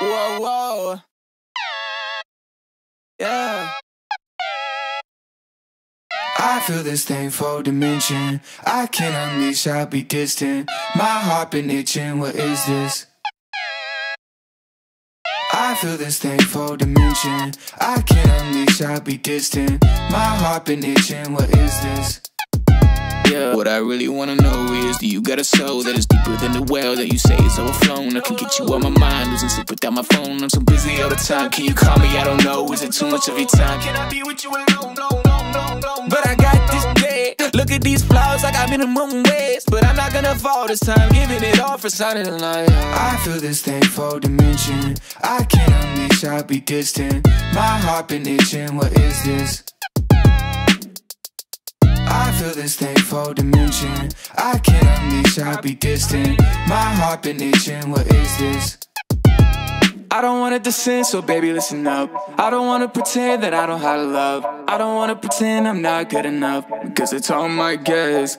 Whoa, whoa. Yeah. I feel this thing for dimension. I can't unleash, I'll be distant. My heart been itching, what is this? I feel this thing for dimension. I can't unleash, I'll be distant. My heart been itching, what is this? Yeah. What I really wanna know is Do you got a soul that is deeper than the well that you say is overflown? I can get you on my mind, losing sleep without my phone. I'm so busy all the time. Can you call me? I don't know. Is it too much of your time? Can I be with you alone? No, no, no, no. But I got this day. Look at these flaws, I got minimum ways. But I'm not gonna fall this time, giving it all for signing the line. I feel this thing for dimension. I can't unleash, I'll be distant. My heart been itching, what is this? Feel this thing for dimension. I can't unleash, I'll be distant. My heart been itching, what is this? I don't wanna descend, so baby, listen up. I don't wanna pretend that I don't to love. I don't wanna pretend I'm not good enough, because it's all my guess.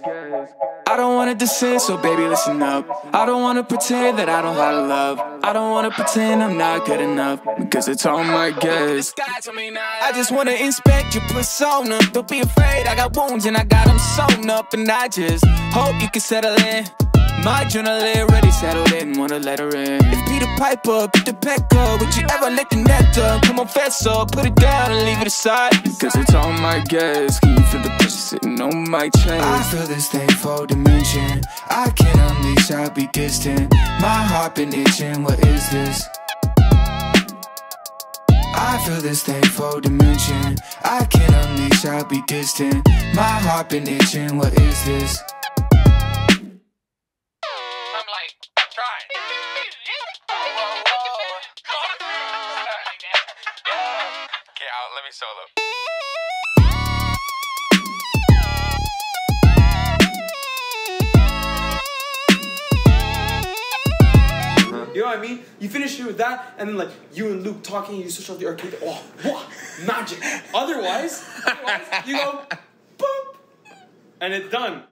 I don't wanna descend, so baby, listen up. I don't wanna pretend that I don't to love. I don't wanna pretend I'm not good enough, because it's all my guess. I just wanna inspect your persona. Don't be afraid, I got wounds and I got them sewn up, and I just hope you can settle in. My adrenaline already settled in, wanna let her in. If Peter Piper, the pecker, would you ever let the nectar? Come on, fess up, put it down and leave it aside. Cause it's on my guess, can you feel the pressure sitting on my chest? I feel this thing for dimension. I can't unleash, I'll be distant. My heart been itching, what is this? I feel this thing for dimension. I can't unleash, I'll be distant. My heart been itching, what is this? Let me solo. You know what I mean? You finish it with that, and then like you and Luke talking, you switch off the arcade. Oh, magic! otherwise, otherwise, you go boop, and it's done.